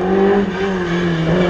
Música